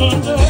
Sunday.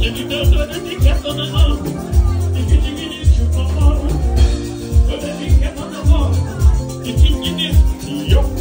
If you don't know the thing that's on the home, you. You.